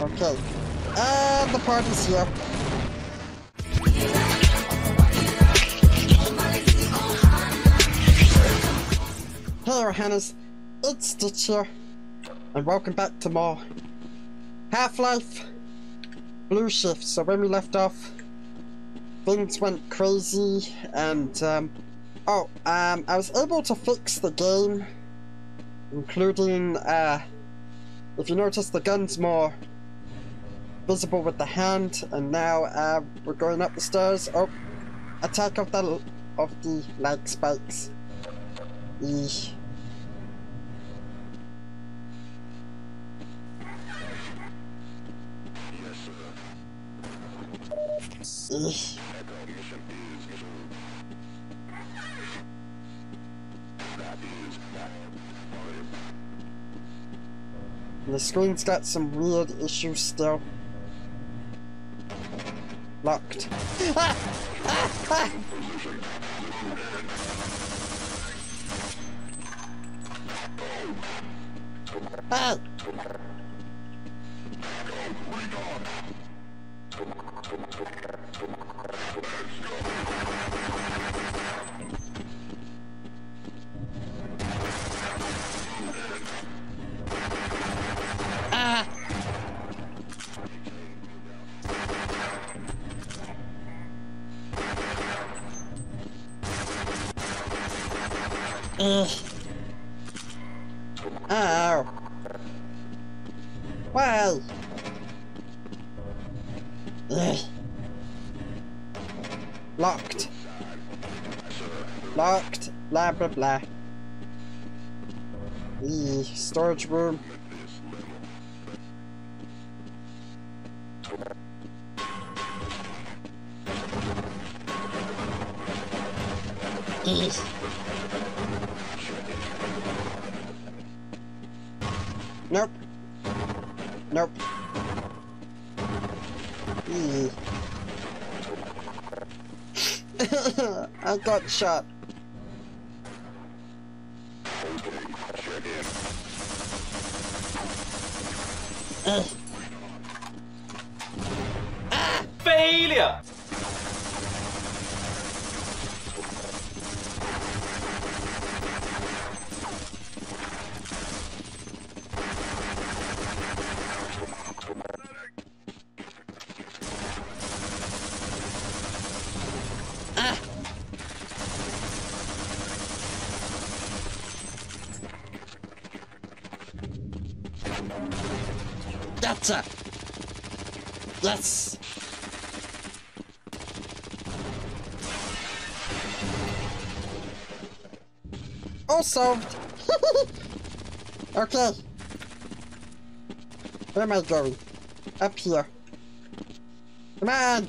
Okay. And the party's here. Hello, Hannahs. It's Stitch here. And welcome back to more Half-Life Blue Shift. So when we left off, things went crazy and, um, oh, um, I was able to fix the game, including, uh, if you notice the gun's more visible with the hand, and now, uh, we're going up the stairs. Oh, attack of the, of the lag spikes. Eesh. The screen's got some weird issues still. Locked. Ah! Ah! Ah! Ah! Ah! Ugh. Ow. Why? Ugh. Locked. Locked. Blah blah blah. Eee, storage room. I got shot. Ugh. Failure! Ah! Gotcha! Yes! All solved! okay. Where am I going? Up here. Come on!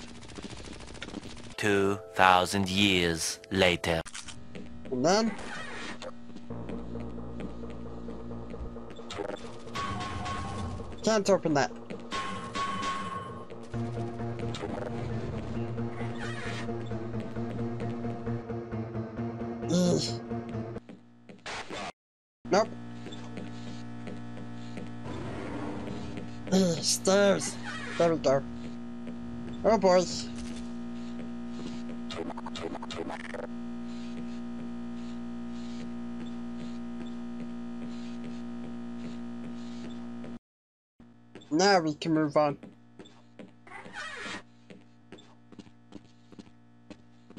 2,000 years later. And then... Can't open that. Ugh. Nope. Ugh, stairs. There go. Oh boy. Can move on.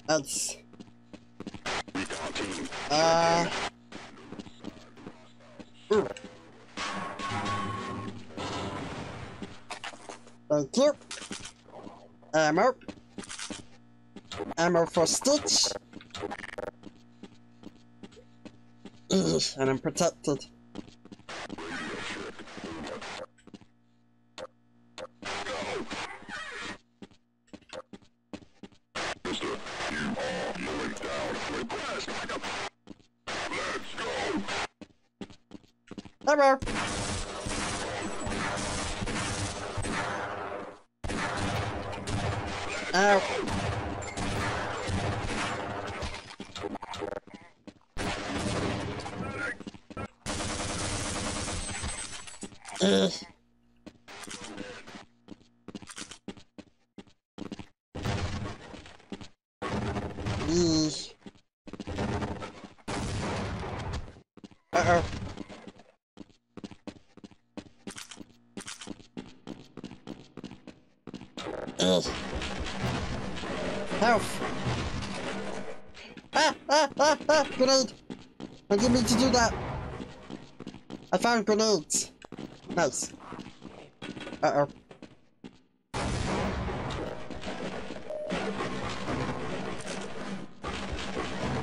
That's... Uh... Ooh. Thank you. Ammo. Ammo for Stitch. And I'm protected. I didn't mean to do that. I found grenades. Nice. Uh-oh.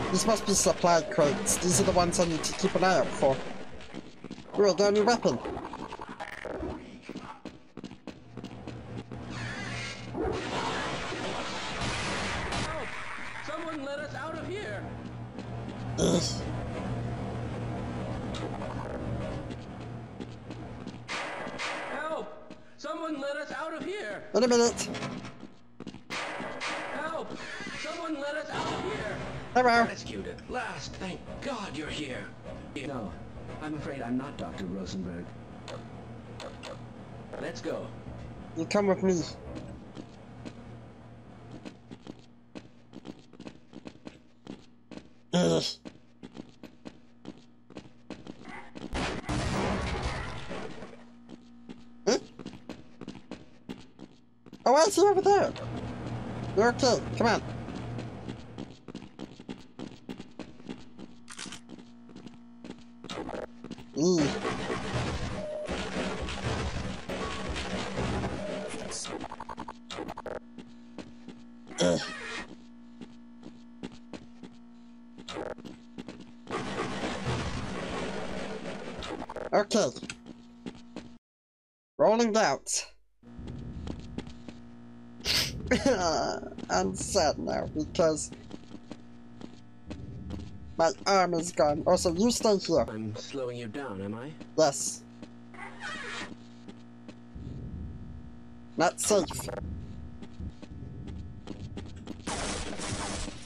These must be supply crates. These are the ones I need to keep an eye out for. Got a new weapon. Someone let us out of here! Ugh. Help! Someone let us out of here! Wait a minute. Help! Someone let us out of here! Hello. Rescued at last! Thank God you're here! No, I'm afraid I'm not Dr. Rosenberg. Let's go. You come with me. Ugh. Oh, I see over there. You're okay. Come on. Eee. Okay. Rolling out. I'm sad now because my arm is gone. Also, you stay here. I'm slowing you down, am I? Yes. Not safe.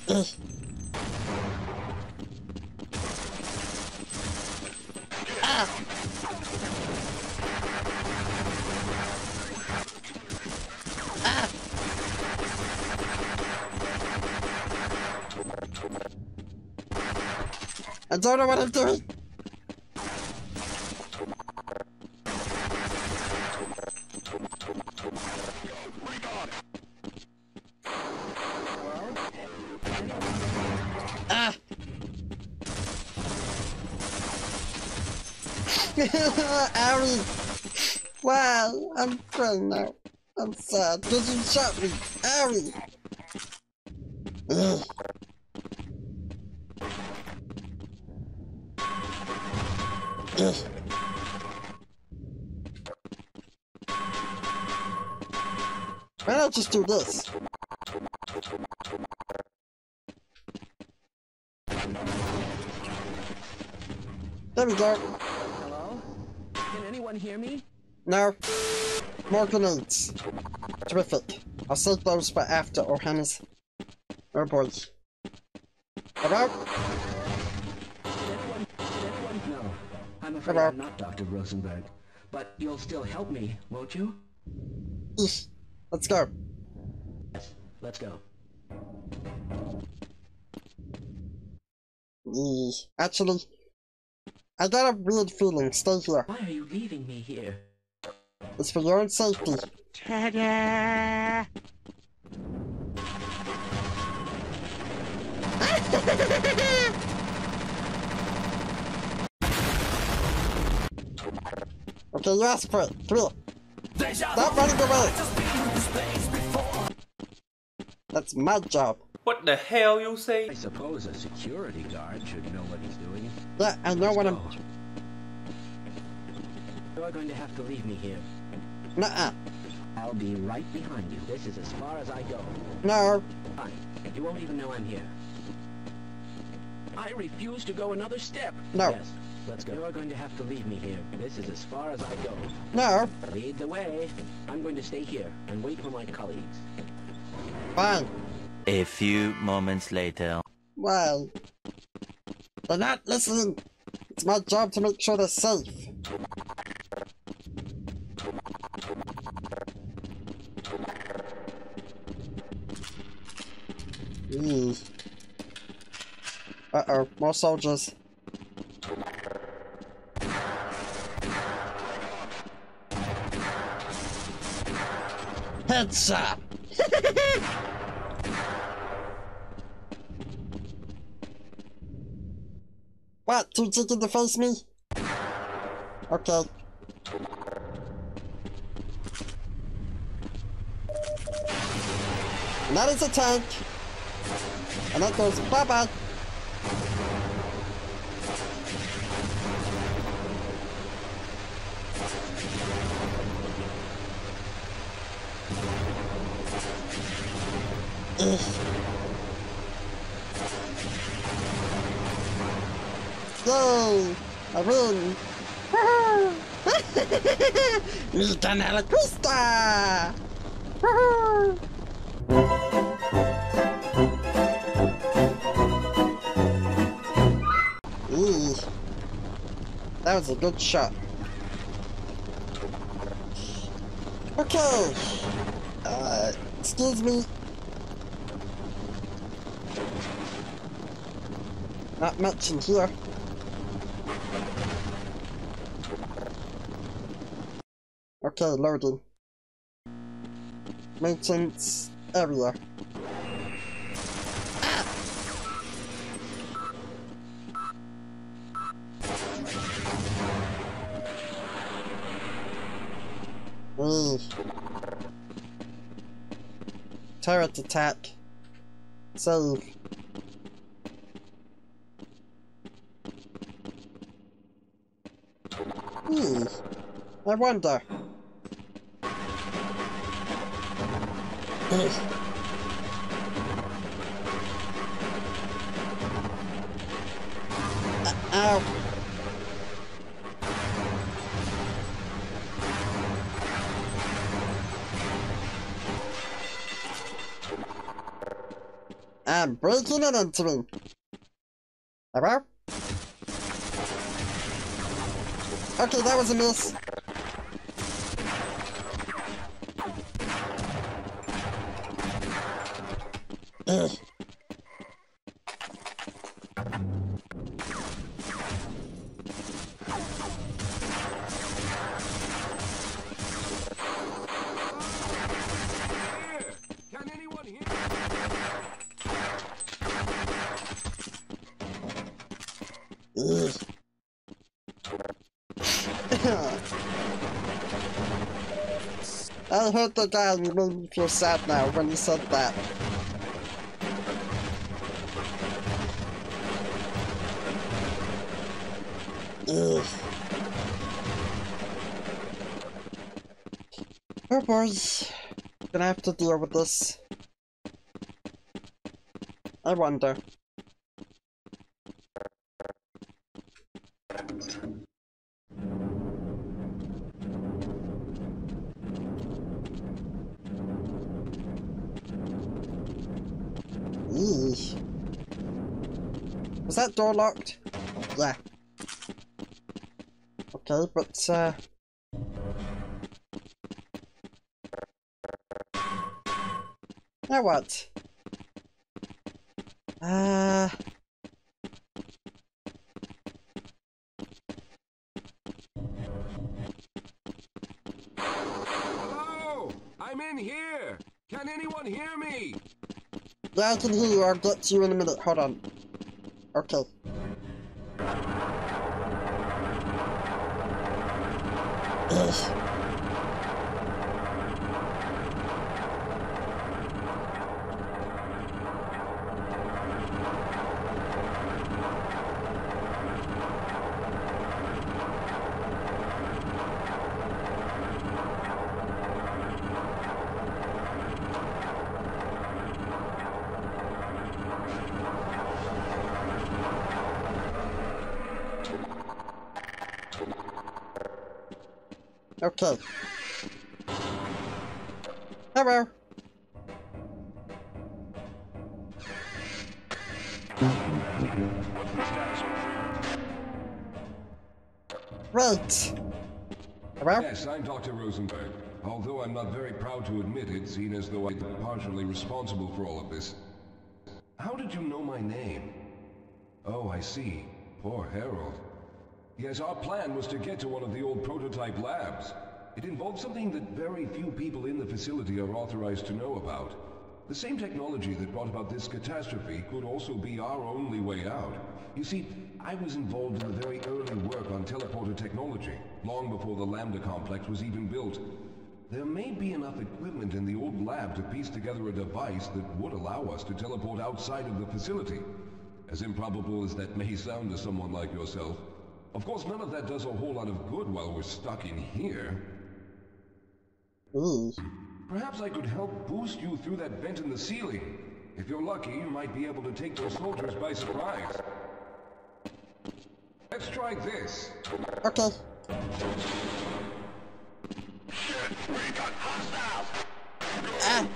I don't know what I'm doing. Ah! Owie! Wow, I'm crying now. I'm sad you shot me. Owie! This? There we go. Hello? Can anyone hear me? No. More grenades. Terrific. I'll save those for after Orhana's. Oh boy. Hello? Did anyone, did anyone? No. I'm afraid Hello? I'm not Dr. Rosenberg. But you'll still help me, won't you? Eesh. Let's go. Let's go. Actually, I got a weird feeling. Stay here. Why are you leaving me here? It's for your own safety. Okay, you asked for it. Come here. Stop running away. That's my job. What the hell you say? I suppose a security guard should know what he's doing. Yeah, I know what I'm. Go. You're going to have to leave me here. Nuh-uh. I'll be right behind you. This is as far as I go. No. Fine. You won't even know I'm here. I refuse to go another step. No. Yes. Let's go. You're going to have to leave me here. This is as far as I go. No. Lead the way. I'm going to stay here and wait for my colleagues. Fine. A few moments later. Well. They're not listening. It's my job to make sure they're safe. Eee. Uh-oh, more soldiers. Headshot! What? Too chicken to face me? Okay. And that is a tank. And that goes bye-bye. Vita nella! Eee. That was a good shot. Okay. Uh, excuse me. Not much in here. Okay, loading. Maintenance area. Ah. Turret attack. Save. Hmm. I wonder. Ow. I'm breaking and entering. Hello? Okay, that was a miss. Ugh. Can anyone hear? Ugh. I heard the guy me feel sad now when he said that. Ugh. Oh boy, gonna have to deal with this. I wonder. Eesh. Was that door locked? Yeah. Okay, but uh Now what? Uh Hello! I'm in here! Can anyone hear me? Yeah, I can hear you. I'll get to you in a minute. Hold on. Okay. Ugh. Okay. Hello. Right. Hello? Yes, I'm Dr. Rosenberg. Although I'm not very proud to admit it, seen as though I'm partially responsible for all of this. How did you know my name? Oh, I see. Poor Harold. Yes, our plan was to get to one of the old prototype labs. It involved something that very few people in the facility are authorized to know about. The same technology that brought about this catastrophe could also be our only way out. You see, I was involved in the very early work on teleporter technology, long before the Lambda complex was even built. There may be enough equipment in the old lab to piece together a device that would allow us to teleport outside of the facility. As improbable as that may sound to someone like yourself. Of course, none of that does a whole lot of good while we're stuck in here. Ooh. Perhaps I could help boost you through that vent in the ceiling. If you're lucky, you might be able to take those soldiers by surprise. Let's try this. Okay. Ah!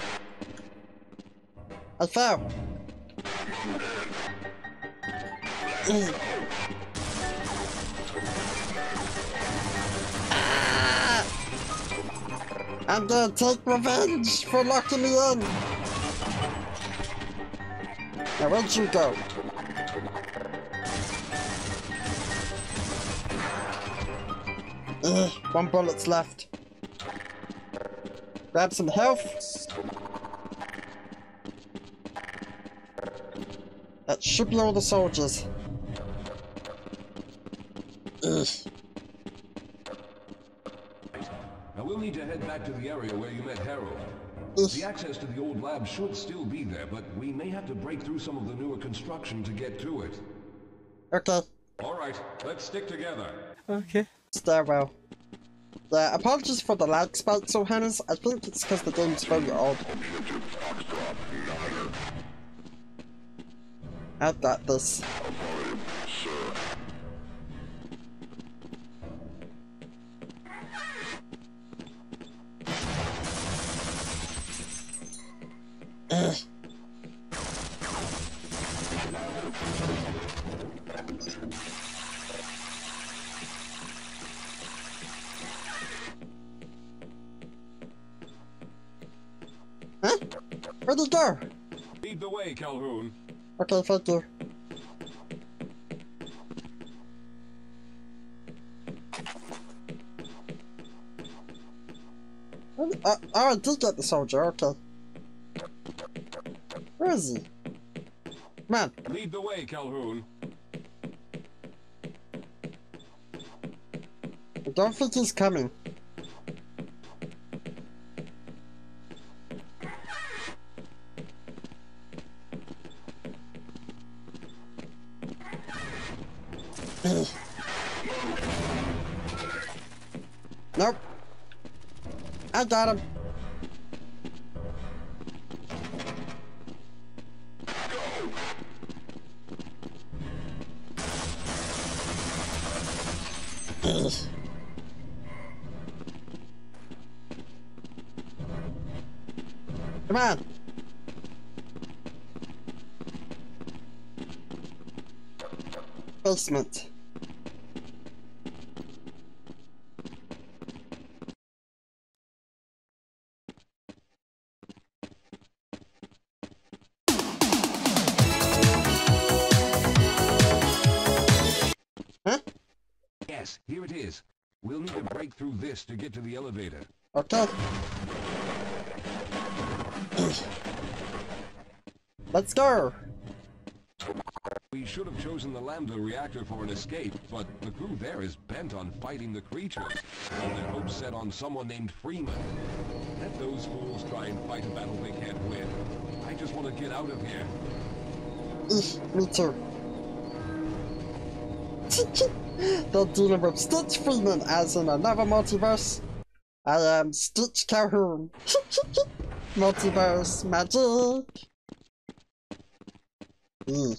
I fell. I'm gonna take revenge for locking me in. Now where'd you go? Ugh, one bullet's left. Grab some health. That should be all the soldiers. Ugh. The access to the old lab should still be there, but we may have to break through some of the newer construction to get to it. Okay, All right, let's stick together. Okay. stairwell. Yeah, apologies for the lag spikes, Johannes. I think it's because the game's very old. I've got this. Calhoun. Okay, thank you. Oh, uh, oh, I did get the soldier, okay. Where is he? Man. Lead the way, Calhoun. I don't think he's coming. I got him. Come on. Basement. To get to the elevator. Okay. Let's go. We should have chosen the Lambda reactor for an escape, but the crew there is bent on fighting the creatures. All their hopes set on someone named Freeman. Let those fools try and fight a battle they can't win. I just want to get out of here. Eesh, me too. They're dealing with Stitch Freeman as in another multiverse. I am um, Stitch Calhoun. multiverse magic. Eee.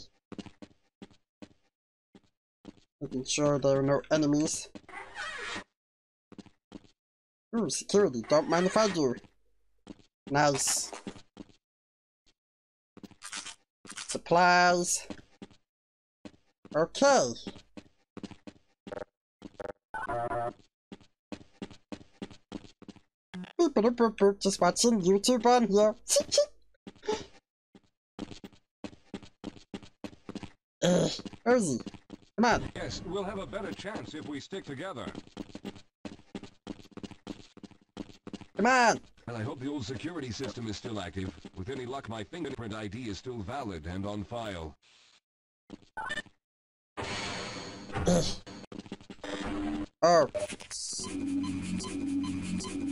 Making sure there are no enemies. Ooh, security, don't mind if I do. Nice. Supplies. Okay. Beep, boop, boop, boop, Just watching YouTube on here. uh, where's he? Come on. Yes, we'll have a better chance if we stick together. Come on! And I hope the old security system is still active. With any luck, my fingerprint ID is still valid and on file. Ugh. Oh.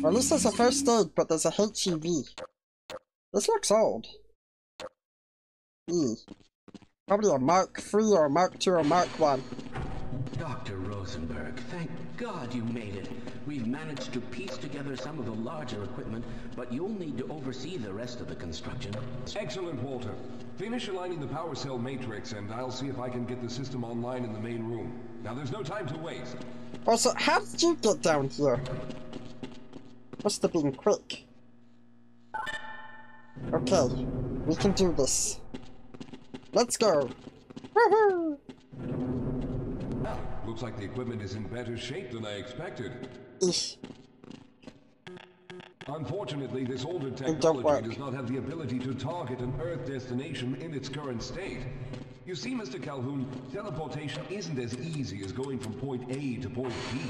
Well, at least there's a first aid, but there's a HEV. This looks old. E. Probably a Mark III or a Mark II or a Mark 1. Dr. Rosenberg, thank God you made it. We've managed to piece together some of the larger equipment, but you'll need to oversee the rest of the construction. Excellent, Walter. Finish aligning the power cell matrix, and I'll see if I can get the system online in the main room. Now, there's no time to waste. Also, how did you get down here? Must have been quick. Okay, we can do this. Let's go. Woohoo! Ah, looks like the equipment is in better shape than I expected. Eesh. Unfortunately, this older technology does not have the ability to target an Earth destination in its current state. You see, Mr. Calhoun, teleportation isn't as easy as going from point A to point B.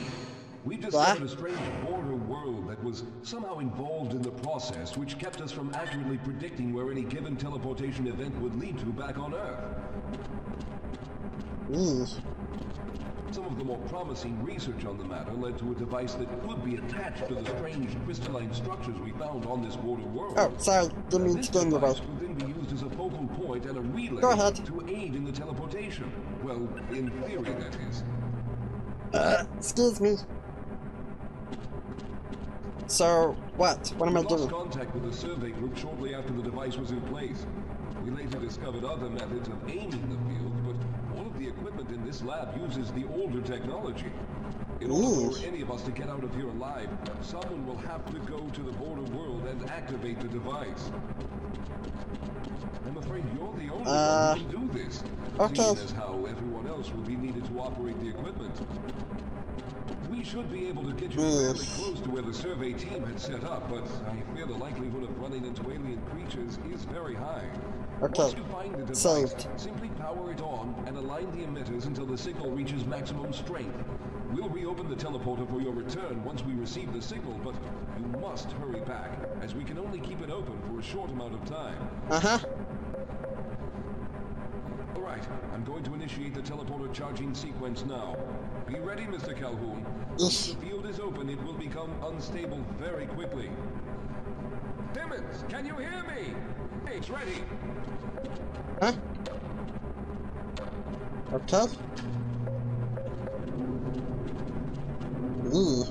We've discovered a strange border world that was somehow involved in the process, which kept us from accurately predicting where any given teleportation event would lead to back on Earth. Eesh. Some of the more promising research on the matter led to a device that could be attached to the strange crystalline structures we found on this border world. Oh, sorry, didn't mean This to your device could then be used as a focal point and a relay Go ahead. to aid in the teleportation. Well, in theory, that is. Uh, excuse me. So, what? What am I We lost doing? contact with the survey group shortly after the device was in place. We later discovered other methods of aiming the field, but all of the equipment in this lab uses the older technology. In order for any of us to get out of here alive, someone will have to go to the border world and activate the device. Uh, one who can do this. okay. How everyone else will be needed to operate the equipment. We should be able to get you fairly Yes. close to where the survey team had set up, but I fear the likelihood of running into alien creatures is very high. Okay. Once you find the device, Saved. simply power it on and align the emitters until the signal reaches maximum strength. We'll reopen the teleporter for your return once we receive the signal, but you must hurry back, as we can only keep it open for a short amount of time. Uh-huh. Right, I'm going to initiate the teleporter charging sequence now. Be ready, Mr. Calhoun. If the field is open, it will become unstable very quickly. Timmons, can you hear me? It's ready. Huh? Okay. Eee.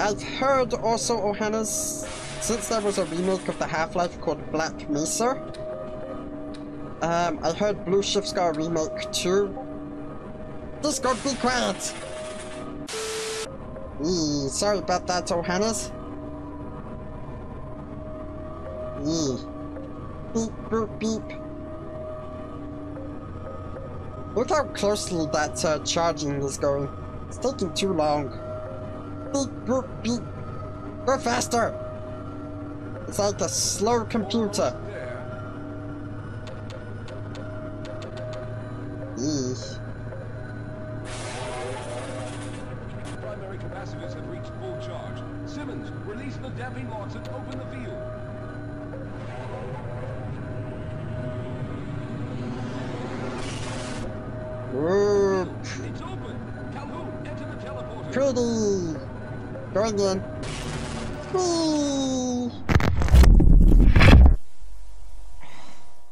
I've heard also, Ohannes, since there was a remake of the Half-Life called Black Mesa, um, I heard Blue Shift's got a remake too. Discord, be quiet! Eee, sorry about that, Ohannes. Eee. Beep, boop, beep. Look how closely that uh, charging is going. It's taking too long. Beep, boop, beep. Go faster! It's like a slow computer. Eesh. Primary capacitors have reached full charge. Simmons, release the damping locks and open the field. It's open. Calhoun, enter the teleporter. Going in.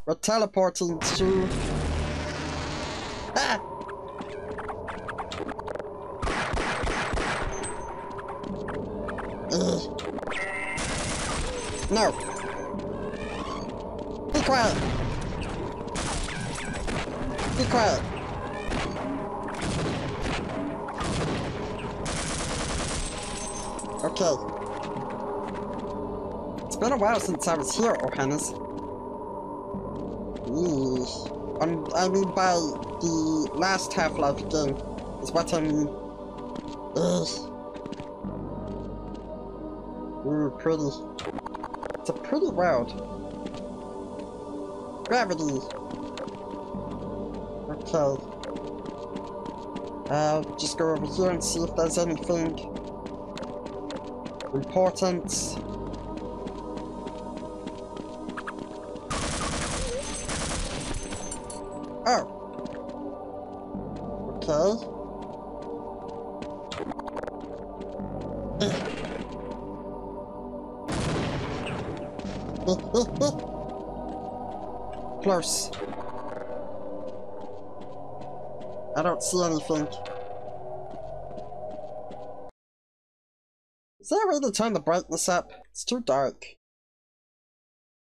We're teleporting to. Since I was here, Ohannes. Eesh. I mean by the last Half-Life game, is what I mean. Ugh. Ooh, pretty. It's a pretty world. Gravity. Okay. Uh, just go over here and see if there's anything. important. Anything. Is there a way to turn the brightness up? It's too dark.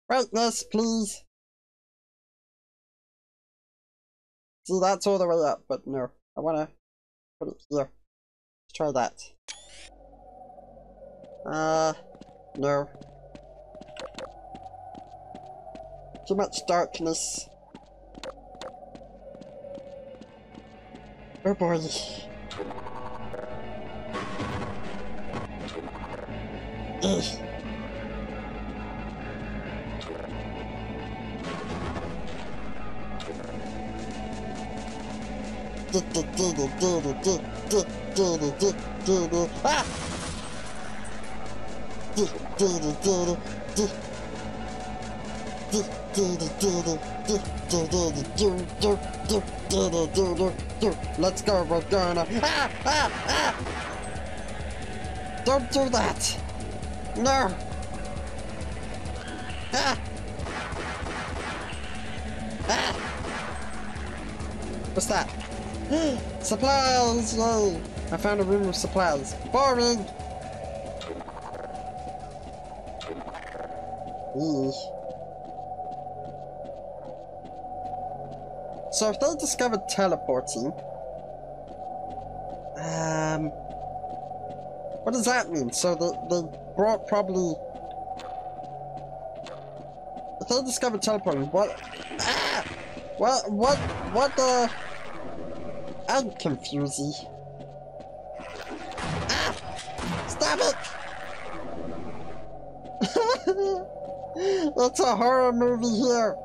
Brightness, please. See, that's all the way up, but no. I wanna put it here. Let's try that. Uh, no. Too much darkness. Oh boy. Ugh. Ah! Let's go, we're gonna. Ah! Ah! Ah! Don't do that! No! Ah! Ah! What's that? supplies! Yay! I found a room with supplies. Boring! Eesh. So if they discovered teleporting, um, what does that mean? So they, they brought probably, if they discovered teleporting, what, ah, what, what, what the, I'm confused. Ah, stop it! it's a horror movie here.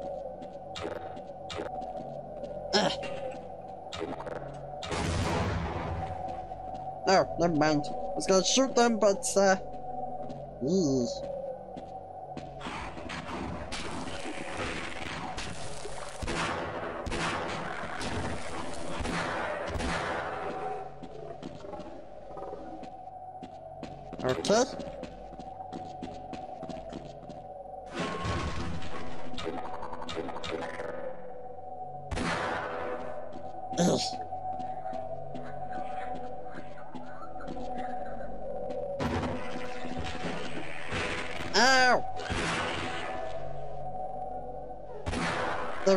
Oh, never mind. I was gonna shoot them, but, uh... eesh. Okay.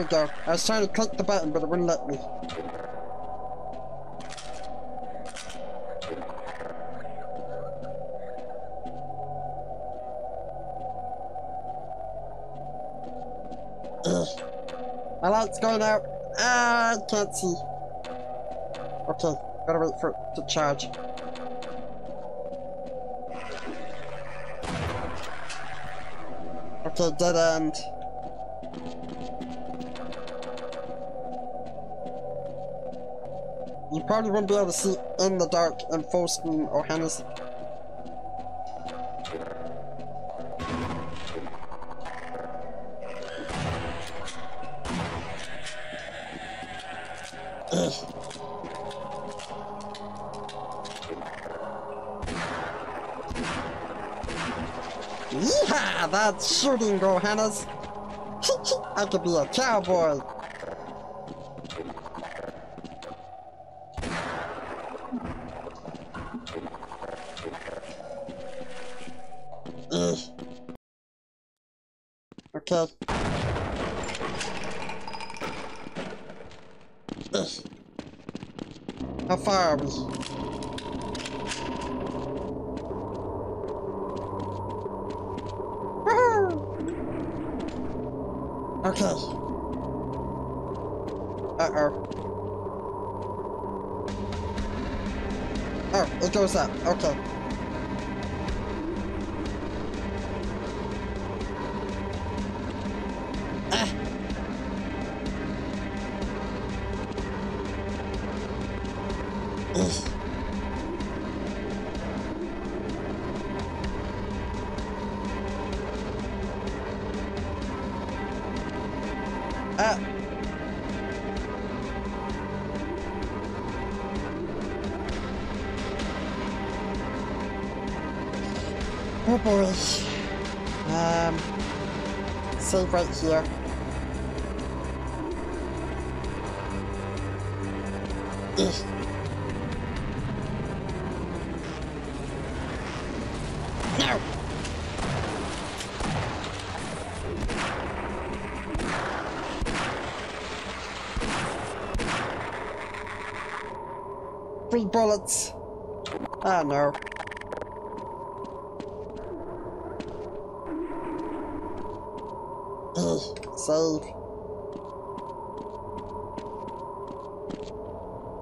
Go. I was trying to click the button, but it wouldn't let me. My light's going out. Ah, I can't see. Okay, gotta wait for it to charge. Okay, dead end. Probably won't be able to see in the dark in full screen, Ohannes. Ugh. Yeehaw! That's shooting, Gohannas! I could be a cowboy! Okay. Ugh. How far are we? Okay. Uh-oh. Oh, it goes up. Okay. Bullets. Ah, no. Ugh, save.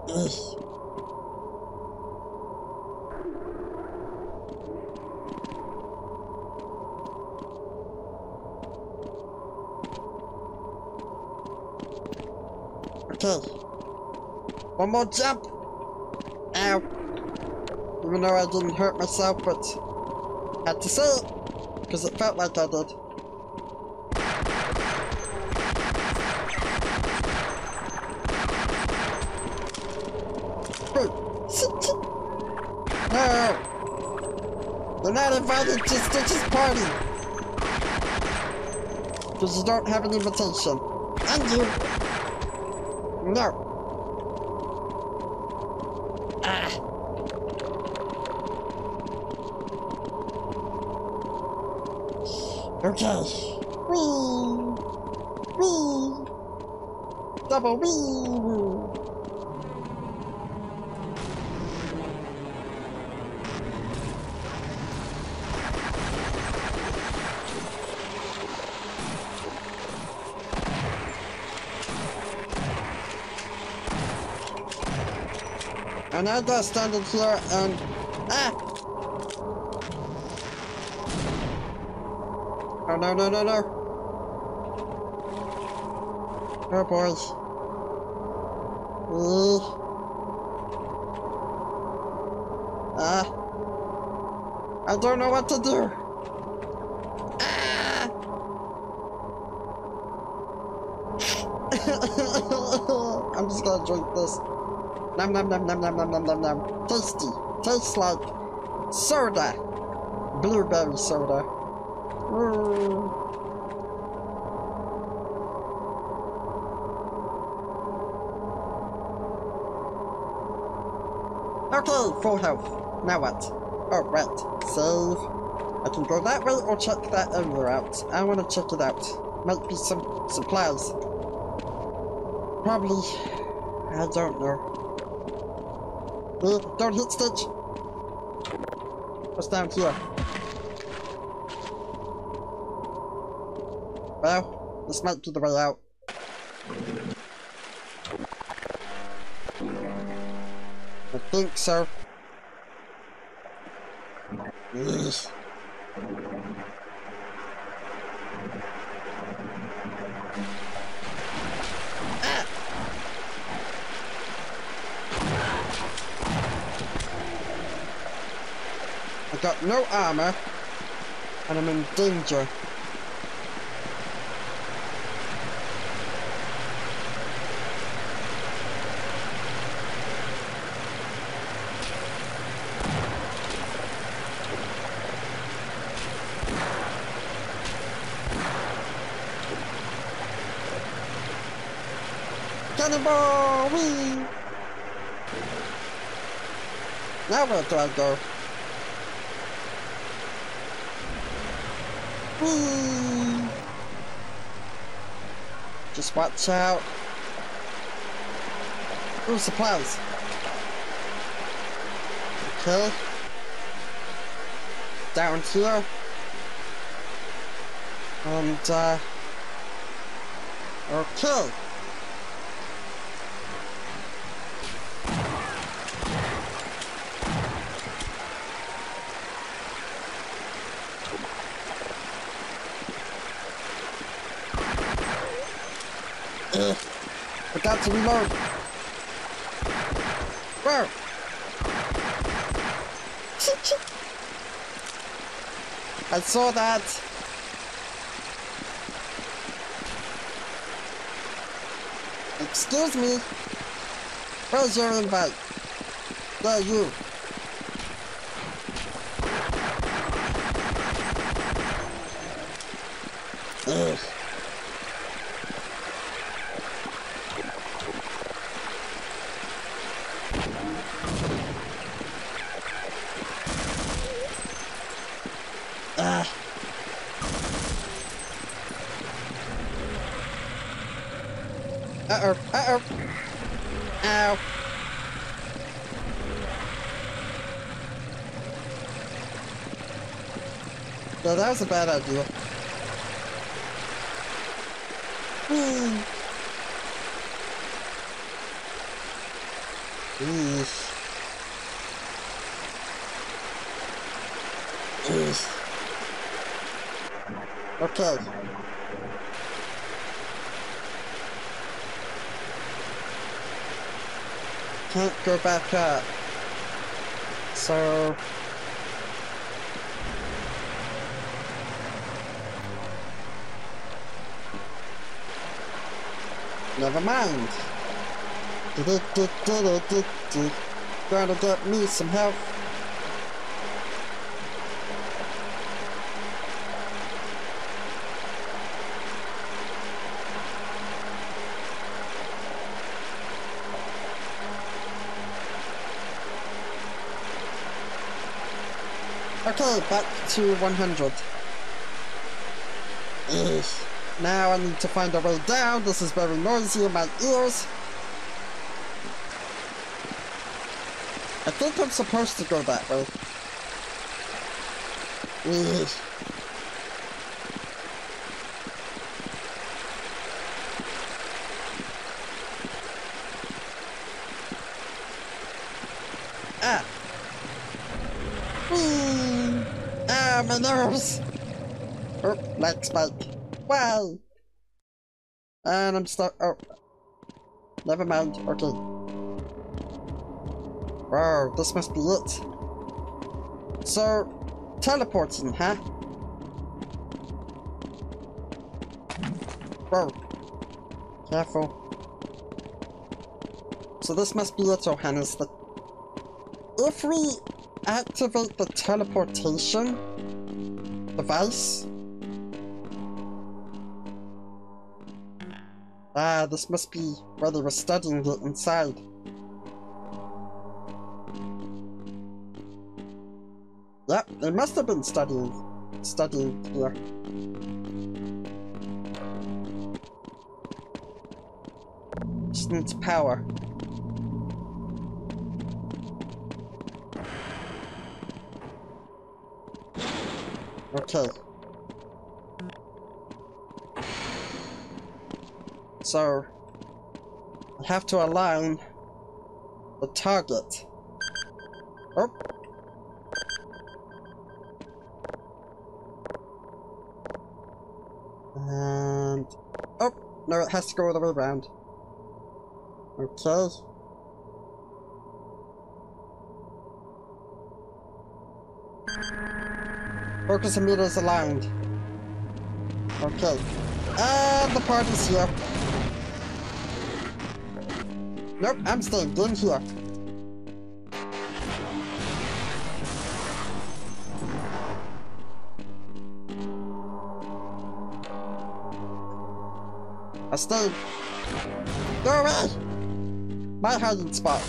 Ugh. Okay. One more jump. Even though I didn't hurt myself, but had to say it because it felt like I did. No! You're not invited to Stitch's party! Because you don't have an invitation. And you! No! Ah! Okay. Whee! Whee! Double whee! And I got standing here and ah! Oh no no no no! Oh boy. Uh. Ah. I don't know what to do. Ah! I'm just gonna drink this. Nom nom nom nom nom nom nom nom nom. Tasty. Tastes like soda. Blueberry soda. Okay, full health. Now what? Oh, right. Save. I can go that way or check that area out. I want to check it out. Might be some supplies. Probably. I don't know. Don't hit Stitch! What's down here? Well, to the way out. I think so. Ugh. Ah! I got no armor, and I'm in danger. Cannonball! Whee! Where do I! Just watch out. Ooh, supplies. Okay. Down here. And, uh... Okay. Ugh. Forgot to reload. Where? I saw that. Excuse me. Where's your invite? There, you. Ugh. Ah. Uh-oh, uh-oh. Ow. Yeah, that was a bad idea. Hmm. Eesh. Eesh. Okay. Can't go back up. So... Never mind. Gotta get me some help. Okay, back to 100. Ugh. Now I need to find a way down. This is very noisy in my ears. I think I'm supposed to go that way. Ugh. Ah. Ah, my nerves! Oh, leg spike. Why? And I'm stuck. Oh. Never mind. Okay. Wow, this must be it. So, teleporting, huh? Whoa. Careful. So this must be it, Johannes. The if we activate the teleportation device, Ah, this must be where they were studying it inside. Yep, they must have been studying, studying here. Just needs power. Okay. So, I have to align the target. Oh. And, oh, no, it has to go all the way around. Okay. Focus meters aligned. Okay. And the party's here. Nope, I'm staying in here. I stayed. Go away! My hiding spot.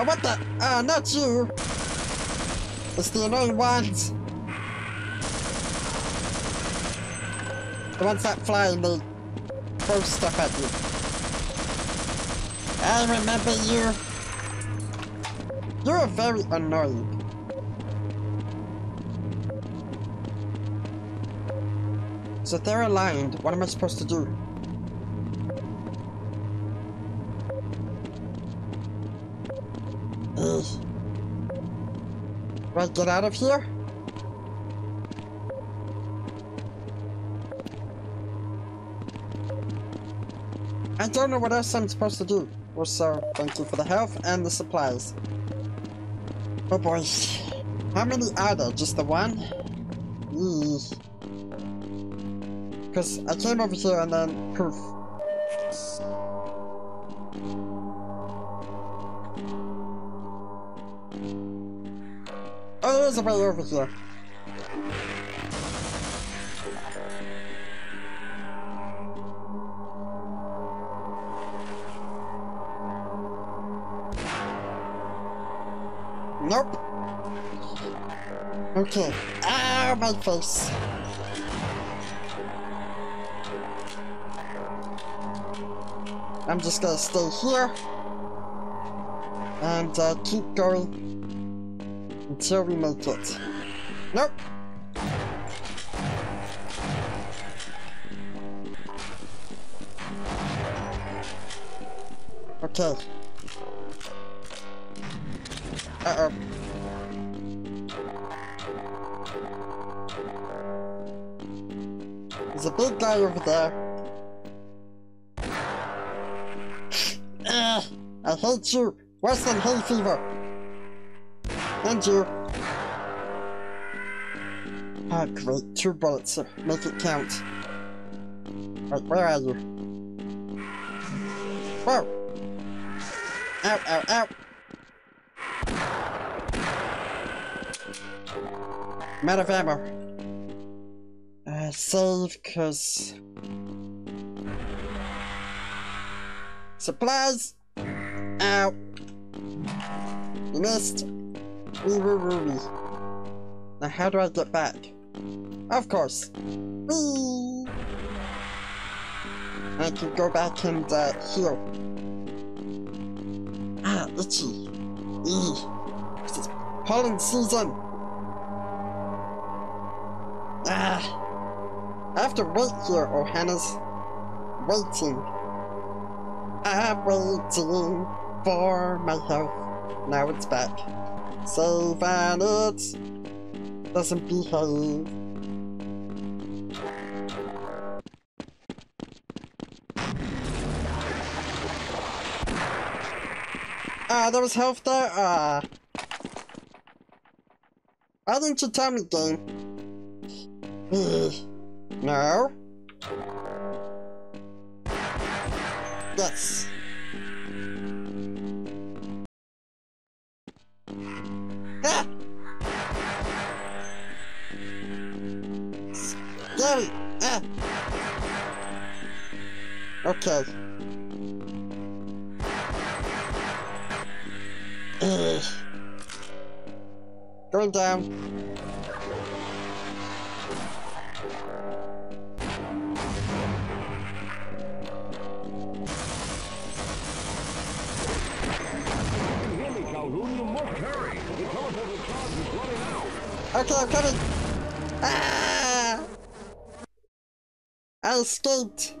Oh, what the? Ah, not you! It's the annoying ones! The ones that fly and they throw stuff at you. I remember you. You're very annoying. So they're aligned, what am I supposed to do? I get out of here? I don't know what else I'm supposed to do. Also, uh, thank you for the health and the supplies. Oh boy. How many are there? Just the one? Because I came over here and then poof. There's a way over here. Nope. Okay. Ow, my face. I'm just gonna stay here and uh, keep going until we make it. Nope. Okay. Uh-oh. There's a big guy over there. Ugh, uh, I hate you. Worse than hay fever. And you. Ah, great. Two bullets. Make it count. Wait, where are you? Whoa! Ow, ow, ow! I'm out of ammo. Uh, save, cause... Supplies! Ow! You missed! Woo woo. Now how do I get back? Of course! Whee! I can go back and, uh, heal. Ah, itchy. Eee. It's pollen season! Ah! I have to wait here, Ohana's. Waiting. I'm waiting for my health. Now it's back. And it doesn't behave. Ah, there was health there? Ah. Why didn't you tell me, game? no? Yes. Is running out. Okay, I'm coming. Ah! I escaped.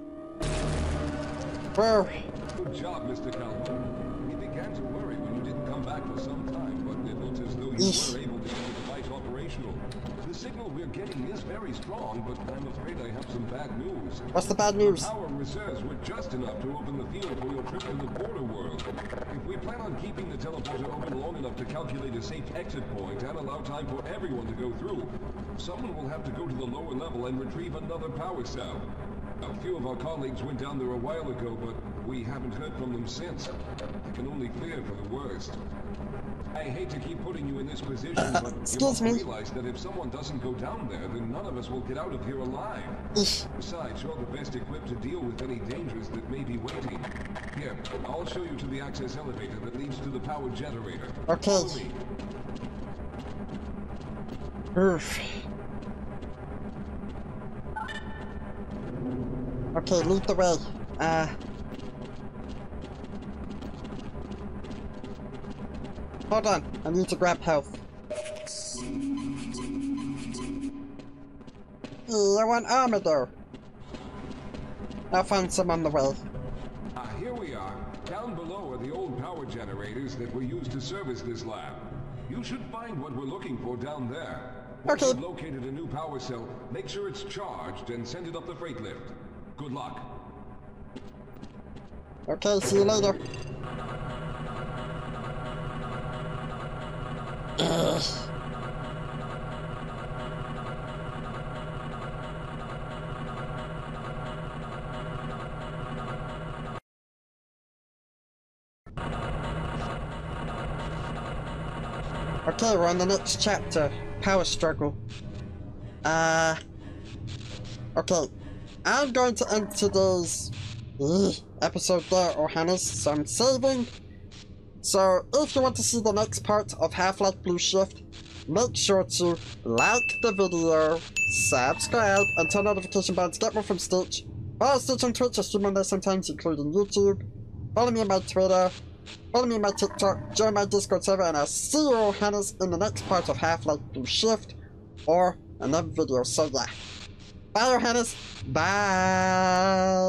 Good job, Mr. Calhoun. We began to worry when you didn't come back for some time, but it looks as though you Yeesh. were able to get the device operational. The signal we're getting is very strong, but I'm afraid I have some bad news. What's the bad news? Our reserves were just enough to open the field for your trip to the border world. If we plan on keeping the teleporter open long enough to calculate a safe exit point and allow time for everyone to go through, someone will have to go to the lower level and retrieve another power cell. A few of our colleagues went down there a while ago, but we haven't heard from them since. I can only fear for the worst. I hate to keep putting you in this position, uh, but you must me. realize that if someone doesn't go down there, then none of us will get out of here alive. Eesh. Besides, you're the best equipped to deal with any dangers that may be waiting. Here, I'll show you to the access elevator that leads to the power generator. Okay. Oof. Okay, lead the way. Uh. Hold on, I need to grab health. I want Armador. I'll find some on the way. Ah, here we are. Down below are the old power generators that were used to service this lab. You should find what we're looking for down there. Okay. Once you've located a new power cell, make sure it's charged and send it up the freight lift. Good luck. Okay, see you later. Okay, we're on the next chapter. Power struggle. Uh... Okay. I'm going to end today's episode there, Ohanas, so I'm saving. So, if you want to see the next part of Half-Life Blue Shift, make sure to like the video, subscribe, and turn notification bell to get more from Stitch. Follow Stitch on Twitch, I stream on there sometimes, including YouTube. Follow me on my Twitter. Follow me on my TikTok, join my Discord server, and I'll see you, Ohanas, in the next part of Half-Life Blue Shift, or another video, so yeah. Bye, Johannes. Bye.